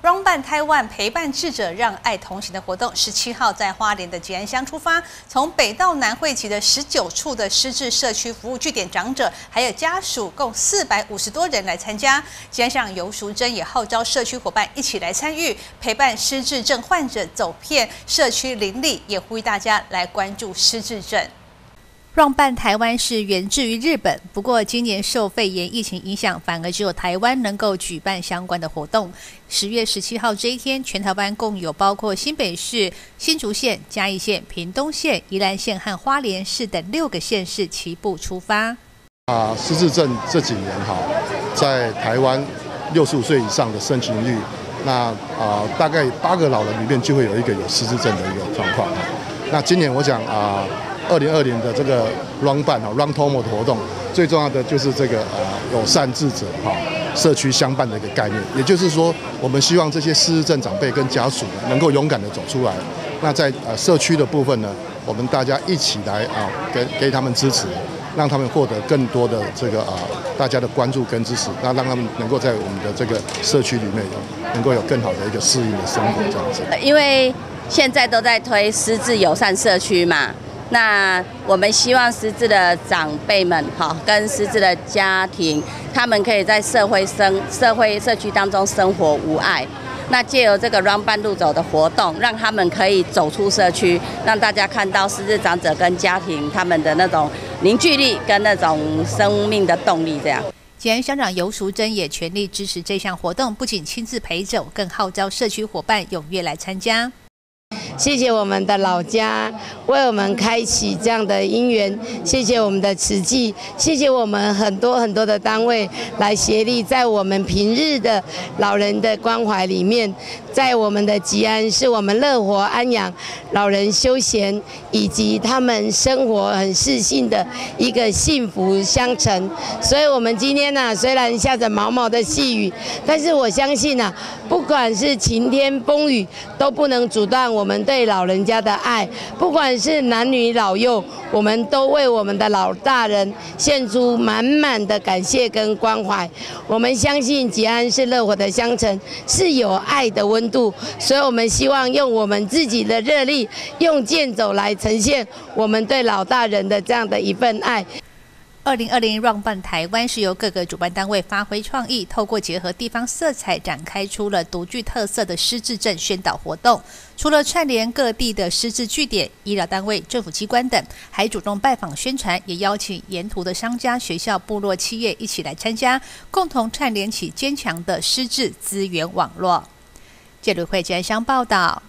Run 伴台湾陪伴智者让爱同行的活动，十七号在花莲的吉安乡出发，从北到南汇集的十九处的失智社区服务据点长者，还有家属，共四百五十多人来参加。吉安乡游淑珍也号召社区伙伴一起来参与，陪伴失智症患者走遍社区邻里，也呼吁大家来关注失智症。创办台湾是源自于日本，不过今年受肺炎疫情影响，反而只有台湾能够举办相关的活动。十月十七号这一天，全台湾共有包括新北市、新竹县、嘉义县、屏东县、宜兰县和花莲市等六个县市齐步出发。啊，失智症这几年哈，在台湾六十五岁以上的申请率，那啊大概八个老人里面就会有一个有失智症的一个状况。那今年我想啊。二零二零的这个 Run 办哈 Run Tomo 的活动，最重要的就是这个呃友善智者哈社区相伴的一个概念。也就是说，我们希望这些失智症长辈跟家属能够勇敢的走出来。那在呃社区的部分呢，我们大家一起来啊，给给他们支持，让他们获得更多的这个啊大家的关注跟支持，那让他们能够在我们的这个社区里面能够有更好的一个适应的生活这样子。因为现在都在推失智友善社区嘛。那我们希望失智的长辈们，哈，跟失智的家庭，他们可以在社会生、社会社区当中生活无碍。那借由这个 Run 半路走的活动，让他们可以走出社区，让大家看到失智长者跟家庭他们的那种凝聚力跟那种生命的动力。这样，既然乡长尤淑珍也全力支持这项活动，不仅亲自陪走，更号召社区伙伴踊跃来参加。谢谢我们的老家为我们开启这样的姻缘，谢谢我们的慈济，谢谢我们很多很多的单位来协力，在我们平日的老人的关怀里面，在我们的吉安是我们乐活安养老人休闲以及他们生活很适性的一个幸福乡城。所以，我们今天呢，虽然下着毛毛的细雨，但是我相信呢，不管是晴天风雨，都不能阻断我们。对老人家的爱，不管是男女老幼，我们都为我们的老大人献出满满的感谢跟关怀。我们相信吉安是乐活的乡城，是有爱的温度，所以我们希望用我们自己的热力，用剑走来呈现我们对老大人的这样的一份爱。二零二零 Run 办台湾是由各个主办单位发挥创意，透过结合地方色彩，展开出了独具特色的失智症宣导活动。除了串联各地的失智据点、医疗单位、政府机关等，还主动拜访宣传，也邀请沿途的商家、学校、部落企业一起来参加，共同串联起坚强的失智资源网络。记者会见相报道。